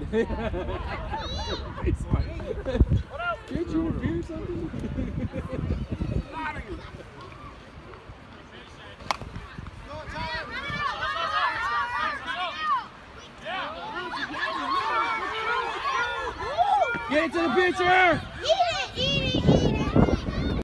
it's like, can't you review something? Get it to the pitcher!